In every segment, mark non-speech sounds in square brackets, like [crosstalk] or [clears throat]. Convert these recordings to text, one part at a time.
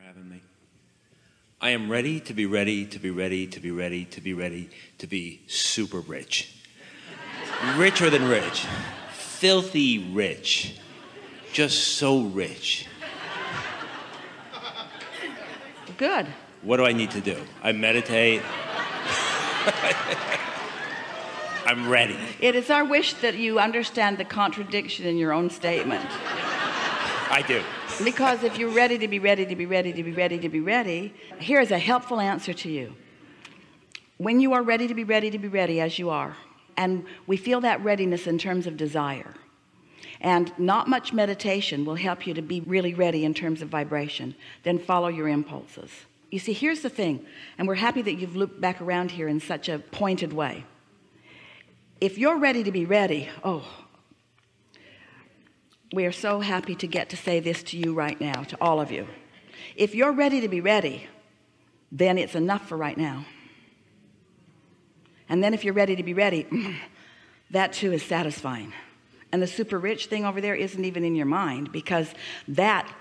for having me. I am ready to be ready to be ready to be ready to be ready to be super rich. Richer than rich. Filthy rich. Just so rich. Good. What do I need to do? I meditate. [laughs] I'm ready. It is our wish that you understand the contradiction in your own statement. I do. Because if you're ready to be ready to be ready to be ready to be ready, here's a helpful answer to you. When you are ready to be ready to be ready, as you are, and we feel that readiness in terms of desire, and not much meditation will help you to be really ready in terms of vibration, then follow your impulses. You see, here's the thing, and we're happy that you've looped back around here in such a pointed way. If you're ready to be ready, oh, we are so happy to get to say this to you right now, to all of you. If you're ready to be ready, then it's enough for right now. And then if you're ready to be ready, [clears throat] that too is satisfying. And the super rich thing over there isn't even in your mind because that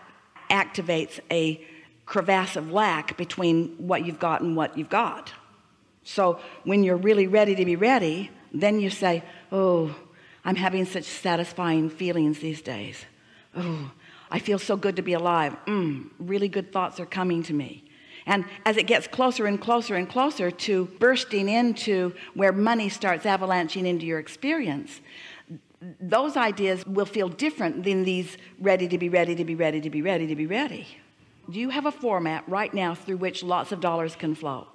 activates a crevasse of lack between what you've got and what you've got. So when you're really ready to be ready, then you say, Oh, I'm having such satisfying feelings these days. Oh, I feel so good to be alive. Mm, really good thoughts are coming to me. And as it gets closer and closer and closer to bursting into where money starts avalanching into your experience, those ideas will feel different than these ready to be ready to be ready to be ready to be ready. Do you have a format right now through which lots of dollars can flow?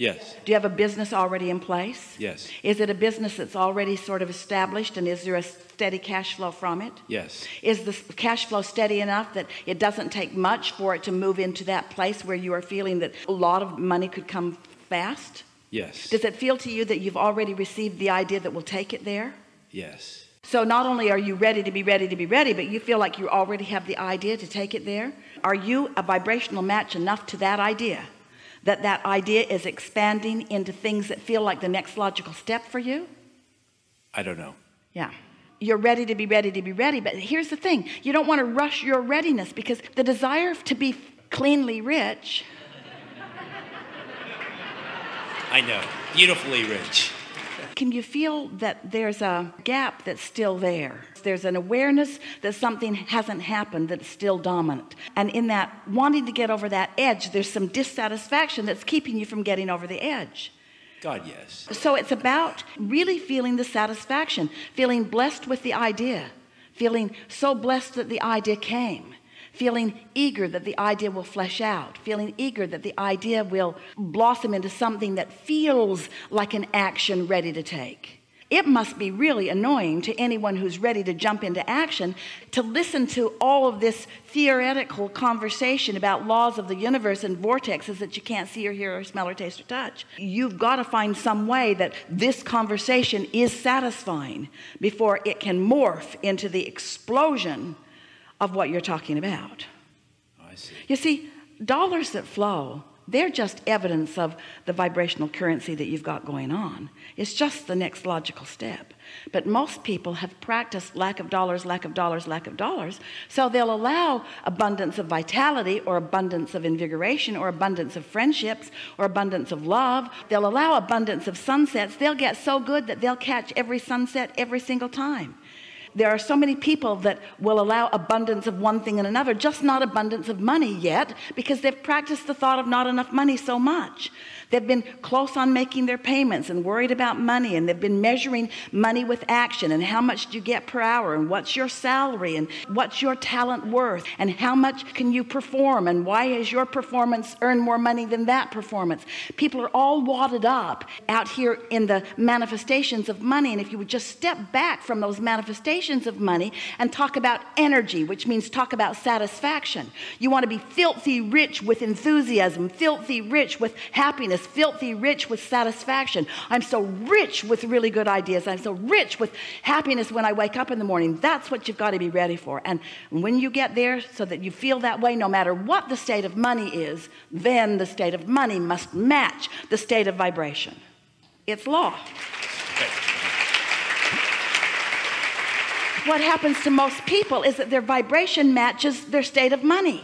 Yes. Do you have a business already in place? Yes. Is it a business that's already sort of established and is there a steady cash flow from it? Yes. Is the cash flow steady enough that it doesn't take much for it to move into that place where you are feeling that a lot of money could come fast? Yes. Does it feel to you that you've already received the idea that will take it there? Yes. So not only are you ready to be ready to be ready, but you feel like you already have the idea to take it there. Are you a vibrational match enough to that idea? That that idea is expanding into things that feel like the next logical step for you? I don't know. Yeah. You're ready to be ready to be ready but here's the thing. You don't want to rush your readiness because the desire to be cleanly rich I know. Beautifully rich can you feel that there's a gap that's still there? There's an awareness that something hasn't happened that's still dominant. And in that wanting to get over that edge there's some dissatisfaction that's keeping you from getting over the edge. God yes. So it's about really feeling the satisfaction feeling blessed with the idea feeling so blessed that the idea came feeling eager that the idea will flesh out feeling eager that the idea will blossom into something that feels like an action ready to take. It must be really annoying to anyone who's ready to jump into action to listen to all of this theoretical conversation about laws of the universe and vortexes that you can't see or hear or smell or taste or touch. You've got to find some way that this conversation is satisfying before it can morph into the explosion of what you're talking about. Oh, I see. you see dollars that flow they're just evidence of the vibrational currency that you've got going on. It's just the next logical step. But most people have practiced lack of dollars lack of dollars lack of dollars so they'll allow abundance of vitality or abundance of invigoration or abundance of friendships or abundance of love. They'll allow abundance of sunsets. They'll get so good that they'll catch every sunset every single time there are so many people that will allow abundance of one thing and another just not abundance of money yet because they've practiced the thought of not enough money so much. They've been close on making their payments and worried about money and they've been measuring money with action and how much do you get per hour and what's your salary and what's your talent worth and how much can you perform and why has your performance earned more money than that performance. People are all wadded up out here in the manifestations of money and if you would just step back from those manifestations of money and talk about energy which means talk about satisfaction. You want to be filthy rich with enthusiasm filthy rich with happiness filthy rich with satisfaction. I'm so rich with really good ideas. I'm so rich with happiness when I wake up in the morning. That's what you've got to be ready for. And when you get there so that you feel that way no matter what the state of money is then the state of money must match the state of vibration. It's law what happens to most people is that their vibration matches their state of money.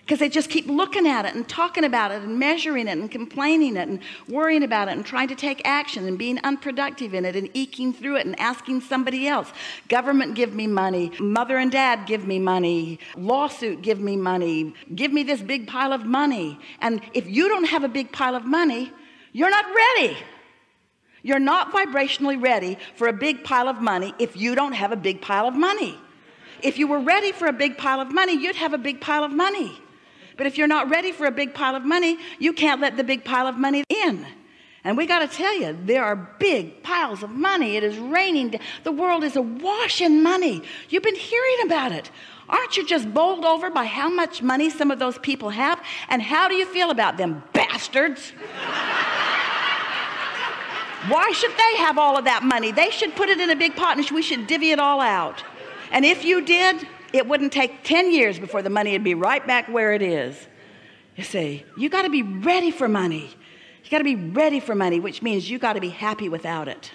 Because they just keep looking at it and talking about it and measuring it and complaining it and worrying about it and trying to take action and being unproductive in it and eking through it and asking somebody else government give me money. Mother and dad give me money. Lawsuit give me money. Give me this big pile of money. And if you don't have a big pile of money you're not ready you're not vibrationally ready for a big pile of money if you don't have a big pile of money if you were ready for a big pile of money you'd have a big pile of money but if you're not ready for a big pile of money, you can't let the big pile of money in. And we got to tell you, there are big piles of money. It is raining. The world is awash in money. You've been hearing about it. Aren't you just bowled over by how much money some of those people have? And how do you feel about them bastards? Why should they have all of that money? They should put it in a big pot and we should divvy it all out. And if you did, it wouldn't take 10 years before the money would be right back where it is. You see, you got to be ready for money. You got to be ready for money, which means you got to be happy without it,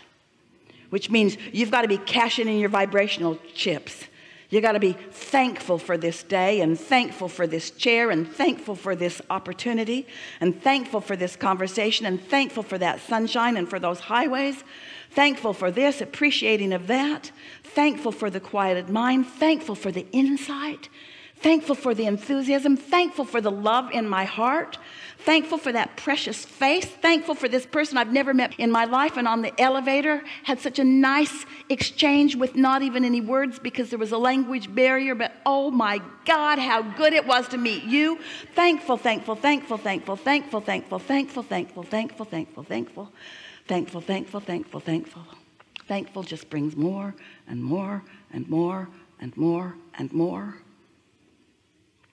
which means you've got to be cashing in your vibrational chips. You got to be thankful for this day and thankful for this chair and thankful for this opportunity and thankful for this conversation and thankful for that sunshine and for those highways. Thankful for this, appreciating of that, thankful for the quieted mind, thankful for the insight, thankful for the enthusiasm, thankful for the love in my heart, thankful for that precious face, thankful for this person I've never met in my life and on the elevator had such a nice exchange with not even any words because there was a language barrier, but oh my God, how good it was to meet you. Thankful, thankful, thankful, thankful, thankful, thankful, thankful, thankful, thankful, thankful, thankful. Thankful, thankful, thankful, thankful. Thankful just brings more and more and more and more and more.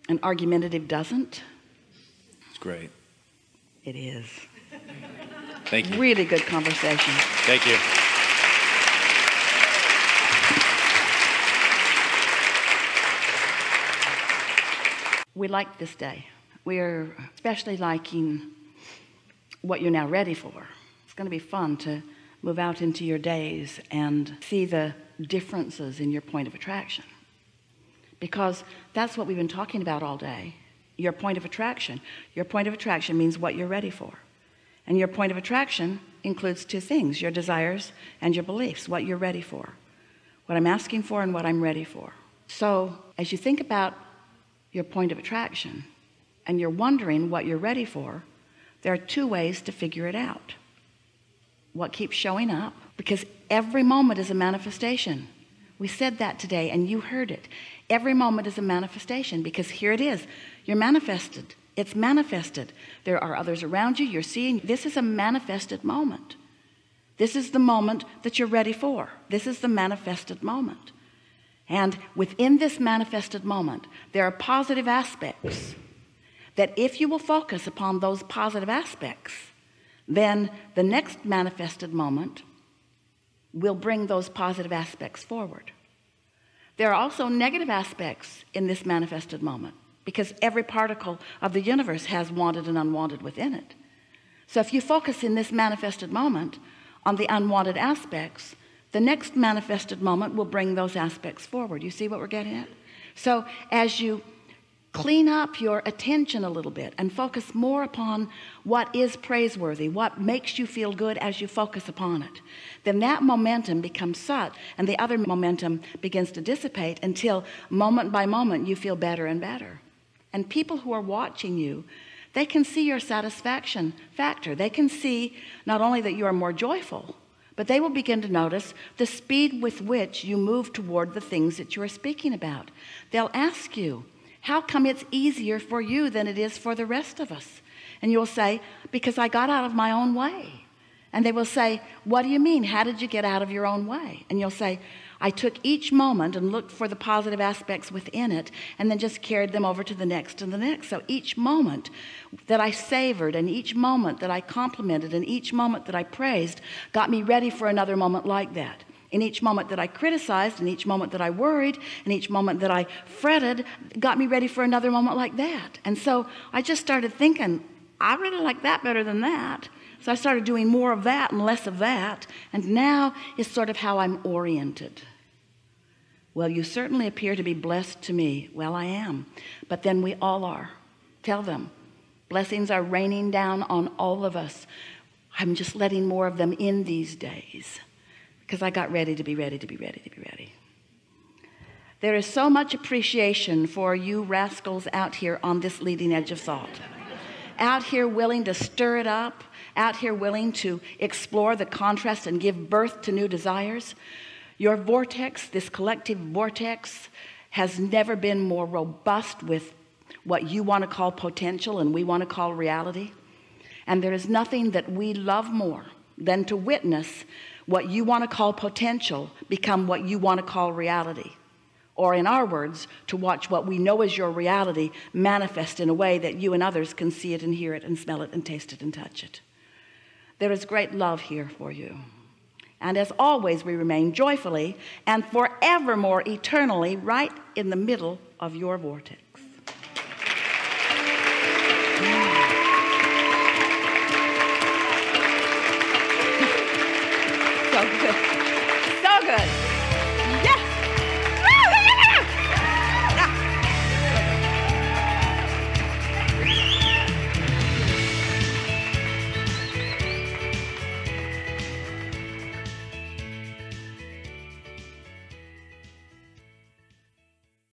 And argumentative doesn't. It's great. It is. Thank you. Really good conversation. Thank you. We like this day. We're especially liking what you're now ready for It's going to be fun to move out into your days and see the differences in your point of attraction because that's what we've been talking about all day. Your point of attraction. Your point of attraction means what you're ready for. And your point of attraction includes two things your desires and your beliefs what you're ready for what I'm asking for and what I'm ready for. So as you think about your point of attraction and you're wondering what you're ready for there are two ways to figure it out. What keeps showing up because every moment is a manifestation. We said that today and you heard it. Every moment is a manifestation because here it is. You're manifested. It's manifested. There are others around you. You're seeing this is a manifested moment. This is the moment that you're ready for. This is the manifested moment. And within this manifested moment, there are positive aspects that if you will focus upon those positive aspects, then the next manifested moment will bring those positive aspects forward. There are also negative aspects in this manifested moment because every particle of the universe has wanted and unwanted within it. So if you focus in this manifested moment on the unwanted aspects, the next manifested moment will bring those aspects forward. You see what we're getting at? So as you clean up your attention a little bit and focus more upon what is praiseworthy, what makes you feel good as you focus upon it, then that momentum becomes such, and the other momentum begins to dissipate until moment by moment you feel better and better. And people who are watching you, they can see your satisfaction factor. They can see not only that you are more joyful, but they will begin to notice the speed with which you move toward the things that you are speaking about. They'll ask you, how come it's easier for you than it is for the rest of us? And you'll say, Because I got out of my own way. And they will say, What do you mean? How did you get out of your own way? And you'll say, I took each moment and looked for the positive aspects within it and then just carried them over to the next and the next. So each moment that I savored and each moment that I complimented and each moment that I praised got me ready for another moment like that. In each moment that I criticized, in each moment that I worried, in each moment that I fretted, got me ready for another moment like that. And so I just started thinking, I really like that better than that. So I started doing more of that and less of that. And now is sort of how I'm oriented. Well, you certainly appear to be blessed to me. Well, I am. But then we all are. tell them blessings are raining down on all of us I'm just letting more of them in these days because I got ready to be ready to be ready to be ready. There is so much appreciation for you rascals out here on this leading edge of thought. Out here willing to stir it up out here willing to explore the contrast and give birth to new desires. Your vortex this collective vortex has never been more robust with what you want to call potential and we want to call reality. And there is nothing that we love more than to witness what you want to call potential become what you want to call reality. Or in our words to watch what we know is your reality manifest in a way that you and others can see it and hear it and smell it and taste it and touch it. There is great love here for you. And as always we remain joyfully and forevermore eternally right in the middle of your vortex